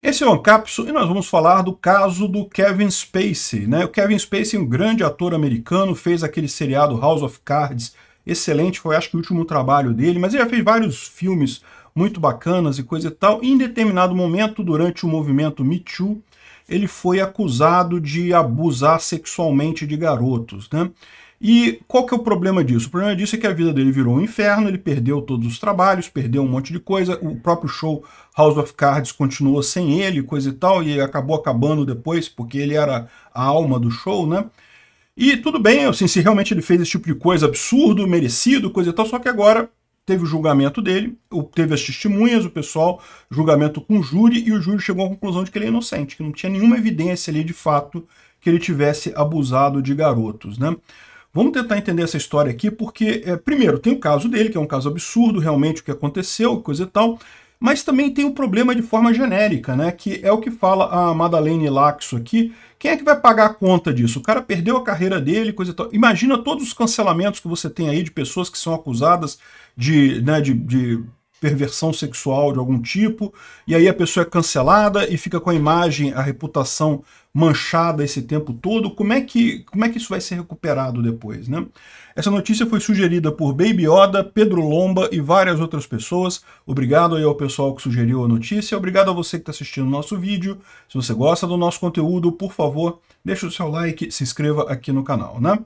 Esse é o Ancapso e nós vamos falar do caso do Kevin Spacey. Né? O Kevin Spacey, um grande ator americano, fez aquele seriado House of Cards, excelente, foi acho que o último trabalho dele, mas ele já fez vários filmes muito bacanas e coisa e tal. E em determinado momento, durante o movimento Me Too, ele foi acusado de abusar sexualmente de garotos. Né? E qual que é o problema disso? O problema disso é que a vida dele virou um inferno, ele perdeu todos os trabalhos, perdeu um monte de coisa, o próprio show House of Cards continuou sem ele, coisa e tal, e acabou acabando depois, porque ele era a alma do show, né? E tudo bem, assim, se realmente ele fez esse tipo de coisa absurdo, merecido, coisa e tal, só que agora teve o julgamento dele, teve as testemunhas, o pessoal, julgamento com o júri, e o júri chegou à conclusão de que ele é inocente, que não tinha nenhuma evidência ali de fato que ele tivesse abusado de garotos, né? Vamos tentar entender essa história aqui, porque, é, primeiro, tem o caso dele, que é um caso absurdo, realmente, o que aconteceu, coisa e tal, mas também tem o problema de forma genérica, né? Que é o que fala a Madalene Laxo aqui. Quem é que vai pagar a conta disso? O cara perdeu a carreira dele, coisa e tal. Imagina todos os cancelamentos que você tem aí de pessoas que são acusadas de, né, de, de perversão sexual de algum tipo, e aí a pessoa é cancelada e fica com a imagem, a reputação manchada esse tempo todo, como é que, como é que isso vai ser recuperado depois, né? Essa notícia foi sugerida por Baby Oda, Pedro Lomba e várias outras pessoas. Obrigado aí ao pessoal que sugeriu a notícia, obrigado a você que está assistindo o nosso vídeo. Se você gosta do nosso conteúdo, por favor, deixe o seu like, se inscreva aqui no canal, né?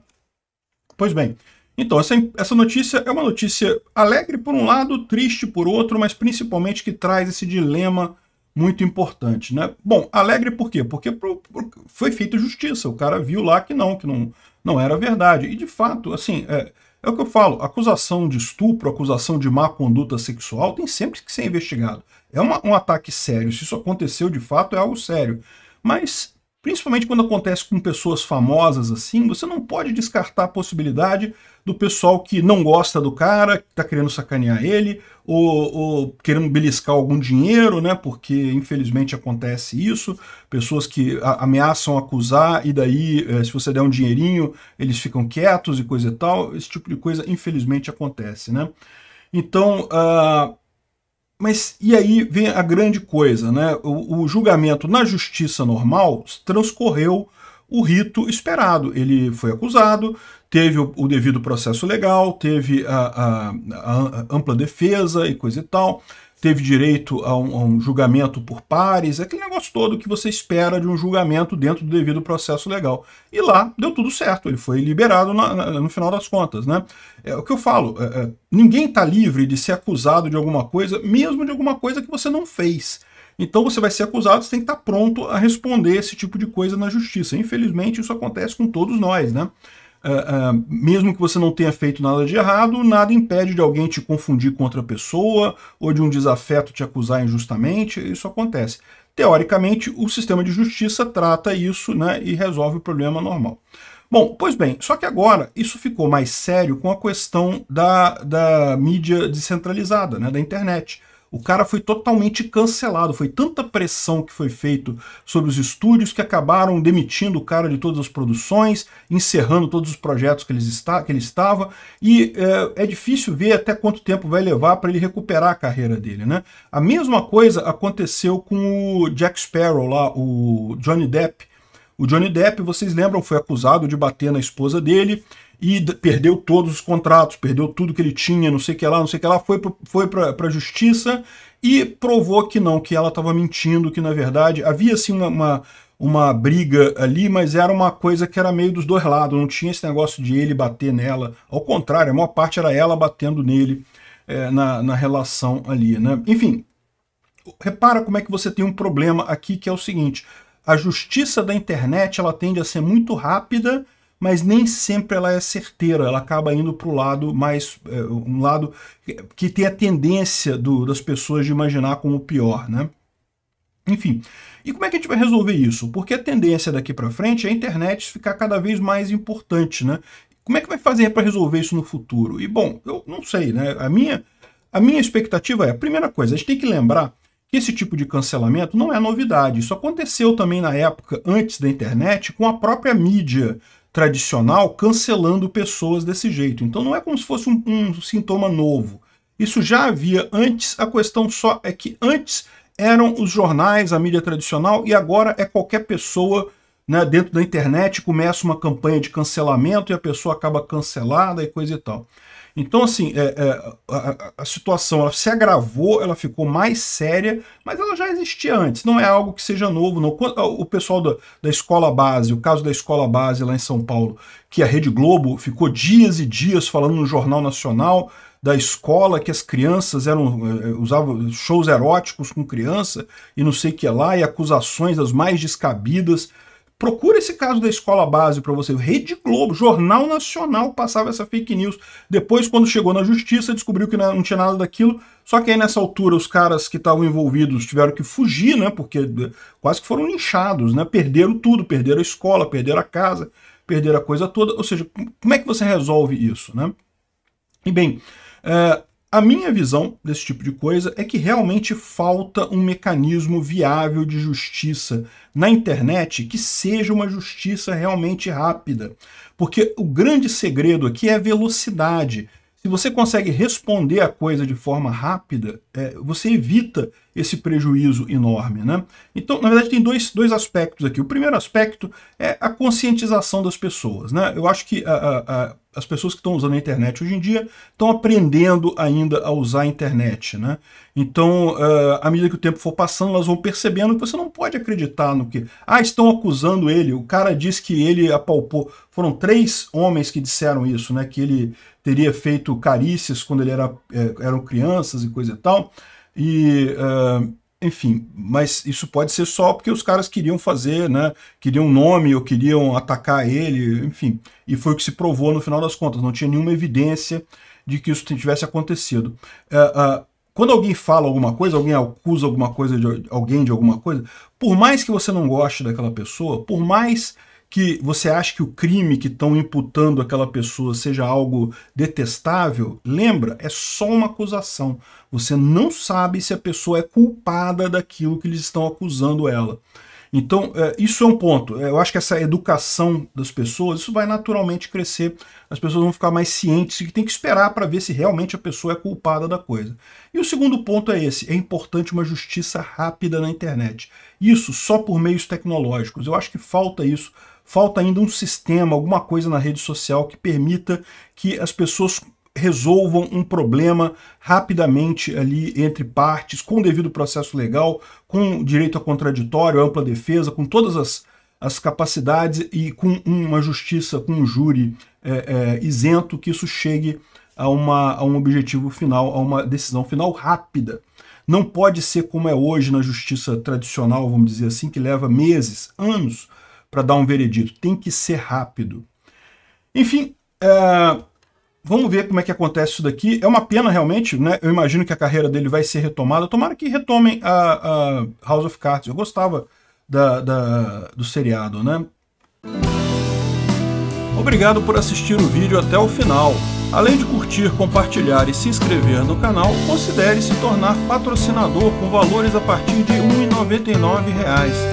Pois bem, então, essa, essa notícia é uma notícia alegre por um lado, triste por outro, mas principalmente que traz esse dilema muito importante, né? Bom, alegre por quê? Porque pro, pro, foi feita justiça, o cara viu lá que não, que não, não era verdade. E de fato, assim, é, é o que eu falo, acusação de estupro, acusação de má conduta sexual tem sempre que ser investigado. É uma, um ataque sério, se isso aconteceu de fato é algo sério. Mas Principalmente quando acontece com pessoas famosas assim, você não pode descartar a possibilidade do pessoal que não gosta do cara, que está querendo sacanear ele, ou, ou, querendo beliscar algum dinheiro, né? Porque infelizmente acontece isso. Pessoas que ameaçam acusar e daí, eh, se você der um dinheirinho, eles ficam quietos e coisa e tal. Esse tipo de coisa infelizmente acontece, né? Então, uh, mas e aí vem a grande coisa, né? O, o, julgamento na justiça normal transcorreu o rito esperado. Ele foi acusado, teve o, o devido processo legal, teve a, a, a, ampla defesa e coisa e tal teve direito a um, a um, julgamento por pares, aquele negócio todo que você espera de um julgamento dentro do devido processo legal. E lá deu tudo certo, ele foi liberado na, na, no final das contas. Né? É o que eu falo, é, é, ninguém está livre de ser acusado de alguma coisa, mesmo de alguma coisa que você não fez. Então você vai ser acusado, você tem que estar tá pronto a responder esse tipo de coisa na justiça. Infelizmente isso acontece com todos nós, né? Uh, mesmo que você não tenha feito nada de errado, nada impede de alguém te confundir com outra pessoa ou de um desafeto te acusar injustamente, isso acontece. Teoricamente, o sistema de justiça trata isso né, e resolve o problema normal. Bom, pois bem, só que agora isso ficou mais sério com a questão da, da mídia descentralizada, né, da internet. O cara foi totalmente cancelado. Foi tanta pressão que foi feito sobre os estúdios que acabaram demitindo o cara de todas as produções, encerrando todos os projetos que ele, está, que ele estava. E é, é difícil ver até quanto tempo vai levar para ele recuperar a carreira dele. Né? A mesma coisa aconteceu com o Jack Sparrow lá, o Johnny Depp. O Johnny Depp, vocês lembram, foi acusado de bater na esposa dele e perdeu todos os contratos, perdeu tudo que ele tinha, não sei o que lá, não sei o que lá, foi, foi para a justiça e provou que não, que ela estava mentindo, que na verdade havia sim uma, uma, uma, briga ali, mas era uma coisa que era meio dos dois lados, não tinha esse negócio de ele bater nela, ao contrário, a maior parte era ela batendo nele é, na, na relação ali, né? Enfim, repara como é que você tem um problema aqui que é o seguinte, a justiça da internet ela tende a ser muito rápida mas nem sempre ela é certeira, ela acaba indo para o lado mais, é, um lado que tem a tendência do, das pessoas de imaginar como pior, né? Enfim, e como é que a gente vai resolver isso? Porque a tendência daqui para frente é a internet ficar cada vez mais importante, né? Como é que vai fazer para resolver isso no futuro? E bom, eu não sei, né? A minha, a minha expectativa é, a primeira coisa, a gente tem que lembrar que esse tipo de cancelamento não é novidade. Isso aconteceu também na época, antes da internet, com a própria mídia tradicional cancelando pessoas desse jeito. Então não é como se fosse um, um sintoma novo. Isso já havia antes, a questão só é que antes eram os jornais, a mídia tradicional, e agora é qualquer pessoa né, dentro da internet começa uma campanha de cancelamento e a pessoa acaba cancelada e coisa e tal. Então, assim, é, é, a, a, situação ela se agravou, ela ficou mais séria, mas ela já existia antes, não é algo que seja novo. Não. O pessoal da, da escola base, o caso da escola base lá em São Paulo, que a Rede Globo ficou dias e dias falando no Jornal Nacional da escola que as crianças eram é, usavam shows eróticos com criança e não sei o que lá, e acusações das mais descabidas Procura esse caso da escola base para você. Rede Globo, Jornal Nacional passava essa fake news. Depois, quando chegou na justiça, descobriu que não tinha nada daquilo. Só que aí nessa altura os caras que estavam envolvidos tiveram que fugir, né? Porque quase que foram linchados, né? Perderam tudo, perderam a escola, perderam a casa, perderam a coisa toda. Ou seja, como é que você resolve isso, né? E bem, é, a minha visão desse tipo de coisa é que realmente falta um mecanismo viável de justiça na internet que seja uma justiça realmente rápida. Porque o grande segredo aqui é a velocidade. Se você consegue responder a coisa de forma rápida, é, você evita esse prejuízo enorme. Né? Então, na verdade, tem dois, dois aspectos aqui. O primeiro aspecto é a conscientização das pessoas. Né? Eu acho que a, a, as pessoas que estão usando a internet hoje em dia estão aprendendo ainda a usar a internet. Né? Então, uh, à medida que o tempo for passando, elas vão percebendo que você não pode acreditar no que. Ah, estão acusando ele. O cara diz que ele apalpou. Foram três homens que disseram isso, né? Que ele teria feito carícias quando ele era, é, eram crianças e coisa e tal. E, uh, enfim, mas isso pode ser só porque os caras queriam fazer, né? Queriam nome ou queriam atacar ele, enfim. E foi o que se provou no final das contas. Não tinha nenhuma evidência de que isso tivesse acontecido. Uh, uh, quando alguém fala alguma coisa, alguém acusa alguma coisa de alguém de alguma coisa, por mais que você não goste daquela pessoa, por mais que você acha que o crime que estão imputando aquela pessoa seja algo detestável, lembra, é só uma acusação. Você não sabe se a pessoa é culpada daquilo que eles estão acusando ela. Então, é, isso é um ponto. É, eu acho que essa educação das pessoas, isso vai naturalmente crescer. As pessoas vão ficar mais cientes e tem que esperar para ver se realmente a pessoa é culpada da coisa. E o segundo ponto é esse: é importante uma justiça rápida na internet. Isso só por meios tecnológicos. Eu acho que falta isso falta ainda um sistema, alguma coisa na rede social que permita que as pessoas resolvam um problema rapidamente ali entre partes, com devido processo legal, com direito a contraditório, ampla defesa, com todas as, as capacidades e com uma justiça, com um júri é, é, isento, que isso chegue a, uma, a um objetivo final, a uma decisão final rápida. Não pode ser como é hoje na justiça tradicional, vamos dizer assim, que leva meses, anos para dar um veredito. Tem que ser rápido. Enfim, é, vamos ver como é que acontece isso daqui. É uma pena realmente, né? Eu imagino que a carreira dele vai ser retomada. Tomara que retomem a, a House of Cards. Eu gostava da, da, do seriado, né? Obrigado por assistir o vídeo até o final. Além de curtir, compartilhar e se inscrever no canal, considere se tornar patrocinador com valores a partir de R$ 1,99